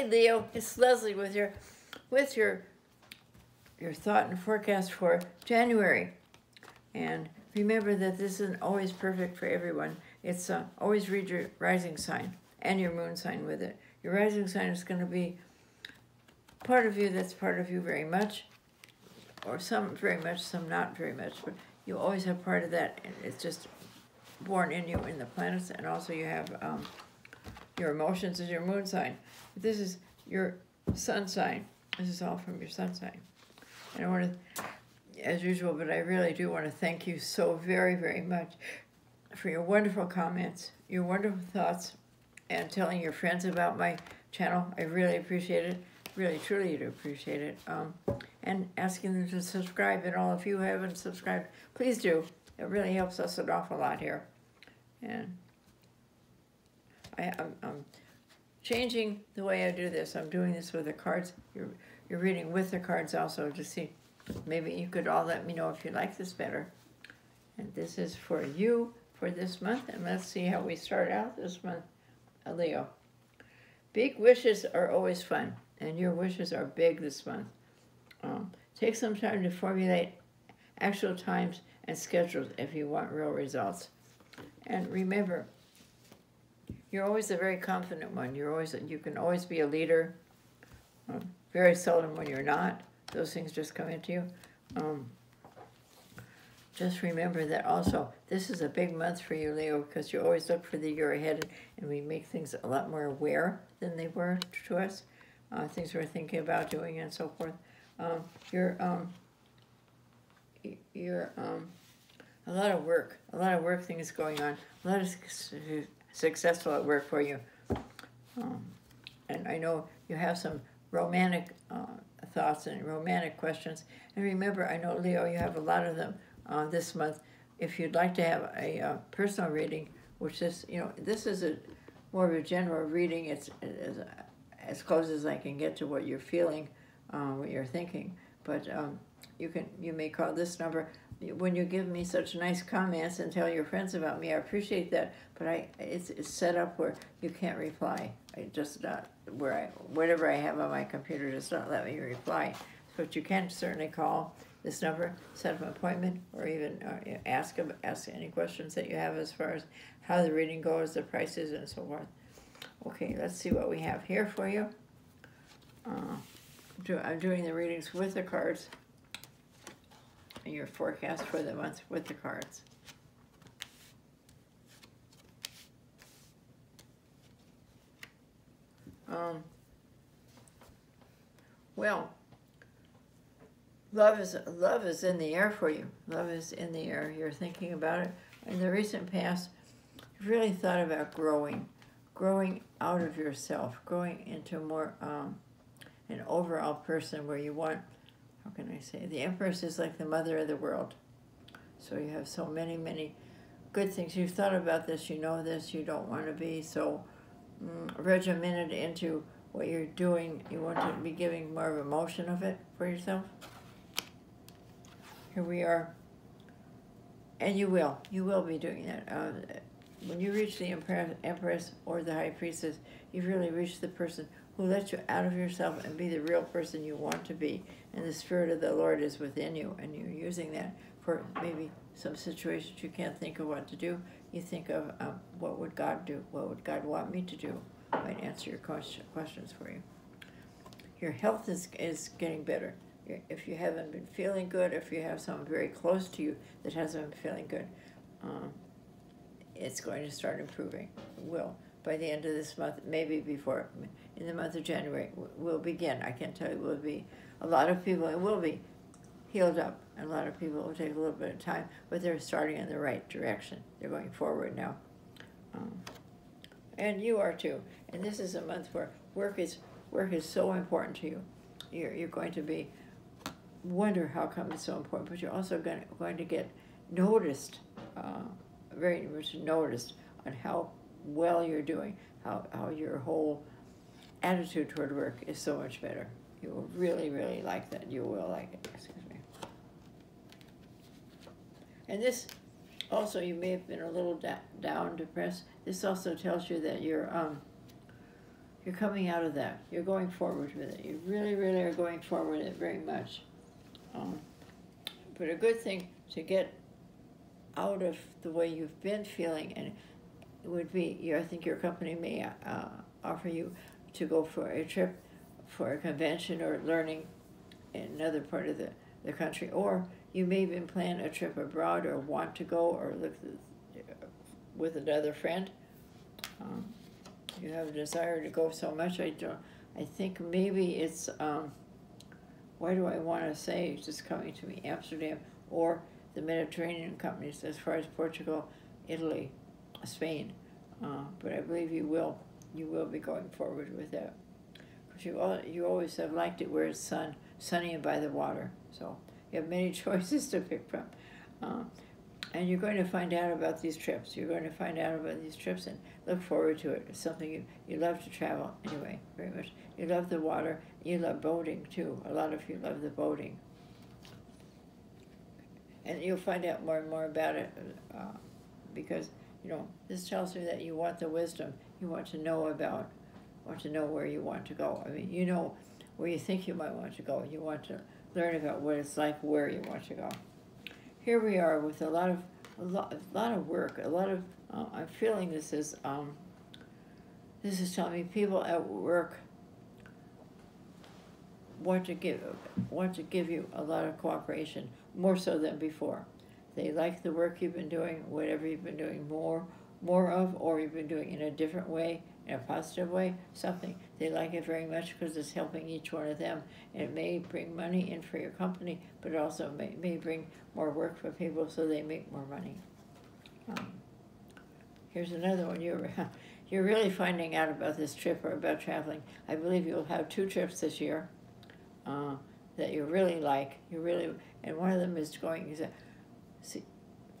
Hi, Leo. It's Leslee with your, with your, your thought and forecast for January. And remember that this isn't always perfect for everyone. It's uh, always read your rising sign and your moon sign with it. Your rising sign is going to be part of you that's part of you very much, or some very much, some not very much, but you always have part of that, and it's just born in you in the planets, and also you have um, your emotions is your moon sign. But This is your sun sign. This is all from your sun sign. And I want to, as usual, but I really do want to thank you so very, very much for your wonderful comments, your wonderful thoughts, and telling your friends about my channel. I really appreciate it. Really, truly do appreciate it. Um, and asking them to subscribe. And all of you haven't subscribed, please do. It really helps us an awful lot here. And I, I'm, I'm changing the way I do this. I'm doing this with the cards. You're, you're reading with the cards also to see. Maybe you could all let me know if you like this better. And this is for you for this month. And let's see how we start out this month, Leo. Big wishes are always fun, and your wishes are big this month. Um, take some time to formulate actual times and schedules if you want real results. And remember, you're always a very confident one. You're always you can always be a leader. Um, very seldom when you're not. Those things just come into you. Um, just remember that also, this is a big month for you, Leo, because you always look for the year ahead and we make things a lot more aware than they were to us, uh, things we're thinking about doing and so forth. Um, you're, um, you're, um, a lot of work, a lot of work things going on, a lot of successful at work for you. Um, and I know you have some romantic uh, thoughts and romantic questions. And remember, I know, Leo, you have a lot of them uh, this month. If you'd like to have a uh, personal reading, which is, you know, this is a more of a general reading. It's, it's as close as I can get to what you're feeling, uh, what you're thinking. But um, you can, you may call this number. When you give me such nice comments and tell your friends about me, I appreciate that. But I, it's, it's set up where you can't reply. I just not where I, whatever I have on my computer does not let me reply. But you can certainly call this number, set up an appointment, or even uh, ask ask any questions that you have as far as how the reading goes, the prices, and so forth. Okay, let's see what we have here for you. Uh, do, I'm doing the readings with the cards. Your forecast for the month with the cards. Um, well, love is love is in the air for you. Love is in the air. You're thinking about it. In the recent past, you've really thought about growing, growing out of yourself, growing into more um, an overall person where you want. How can I say? The Empress is like the mother of the world. So you have so many, many good things. You've thought about this. You know this. You don't want to be so mm, regimented into what you're doing. You want to be giving more of emotion of it for yourself. Here we are. And you will. You will be doing that. Uh, when you reach the Empress or the High Priestess, you've really reached the person who lets you out of yourself and be the real person you want to be. And the Spirit of the Lord is within you, and you're using that for maybe some situations you can't think of what to do. You think of um, what would God do? What would God want me to do? I Might answer your question, questions for you. Your health is, is getting better. If you haven't been feeling good, if you have someone very close to you that hasn't been feeling good, um, it's going to start improving. It will. By the end of this month, maybe before, in the month of January, we'll begin. I can tell you, will be a lot of people, it will be healed up. And a lot of people will take a little bit of time, but they're starting in the right direction. They're going forward now. Um, and you are too. And this is a month where work is work is so important to you. You're, you're going to be wonder how come it's so important, but you're also going to, going to get noticed, uh, very much noticed on how well you're doing, how, how your whole attitude toward work is so much better. You will really, really like that. You will like it. Excuse me. And this also, you may have been a little down, depressed. This also tells you that you're um, you're coming out of that. You're going forward with it. You really, really are going forward with it very much. Um, but a good thing to get out of the way you've been feeling, and would be, I think your company may uh, offer you to go for a trip for a convention or learning in another part of the, the country, or you may even plan a trip abroad or want to go or look with another friend. Um, you have a desire to go so much. I don't. I think maybe it's. Um, why do I want to say just coming to me Amsterdam or the Mediterranean companies as far as Portugal, Italy, Spain, uh, but I believe you will. You will be going forward with that because you you always have liked it where it's sun, sunny and by the water. So you have many choices to pick from. Uh, and you're going to find out about these trips. You're going to find out about these trips and look forward to it. It's something you, you love to travel anyway, very much. You love the water. You love boating too. A lot of you love the boating. And you'll find out more and more about it uh, because, you know, this tells me that you want the wisdom. You want to know about, want to know where you want to go. I mean, you know where you think you might want to go. You want to learn about what it's like where you want to go here we are with a lot of a lot, a lot of work, a lot of. Uh, I'm feeling this is um, this is telling me people at work want to give want to give you a lot of cooperation more so than before. They like the work you've been doing, whatever you've been doing more more of, or you've been doing in a different way, in a positive way, something. They like it very much because it's helping each one of them. And it may bring money in for your company, but it also may, may bring more work for people so they make more money. Um, here's another one. You're, you're really finding out about this trip or about traveling. I believe you'll have two trips this year uh, that you really like. You really, and one of them is going, see,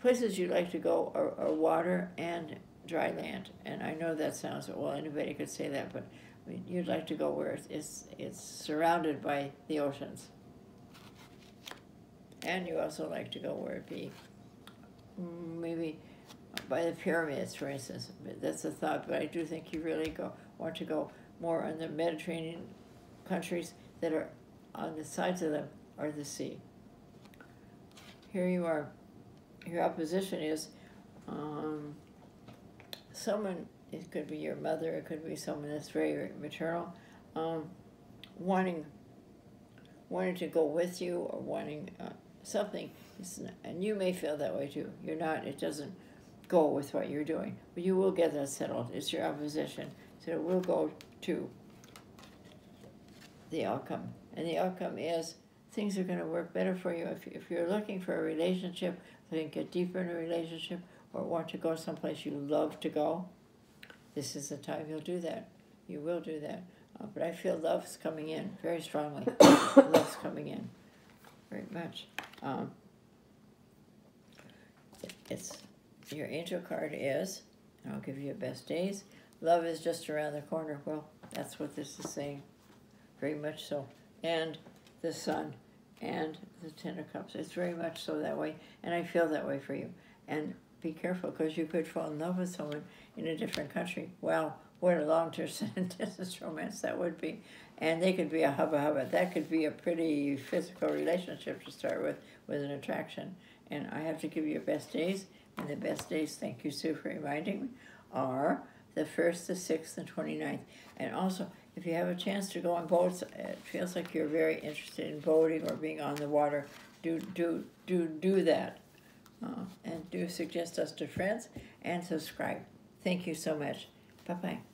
places you'd like to go are, are water and dry land. And I know that sounds well. Anybody could say that, but I mean, you'd like to go where it's it's, it's surrounded by the oceans. And you also like to go where it be maybe by the pyramids, for instance. That's a thought, but I do think you really go want to go more on the Mediterranean countries that are on the sides of them are the sea. Here you are your opposition is um, someone, it could be your mother, it could be someone that's very maternal, um, wanting wanting to go with you or wanting uh, something, not, and you may feel that way too. You're not, it doesn't go with what you're doing, but you will get that settled. It's your opposition, so it will go to the outcome, and the outcome is things are going to work better for you if, if you're looking for a relationship to get deeper in a relationship or want to go someplace you love to go this is the time you'll do that. You will do that. Uh, but i feel love's coming in very strongly. Love's coming in very much. Um, it's your angel card is i'll give you your best days. Love is just around the corner. Well that's what this is saying. Very much so. And the sun and the ten of cups. It's very much so that way and i feel that way for you. And be careful because you could fall in love with someone in a different country. Wow what a long-term distance romance that would be. And they could be a hubba hubba. That could be a pretty physical relationship to start with with an attraction. And i have to give you your best days and the best days thank you sue for reminding me are the 1st the 6th and 29th and also if you have a chance to go on boats, it feels like you're very interested in boating or being on the water. Do do do do that, uh, and do suggest us to friends and subscribe. Thank you so much. Bye bye.